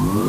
mm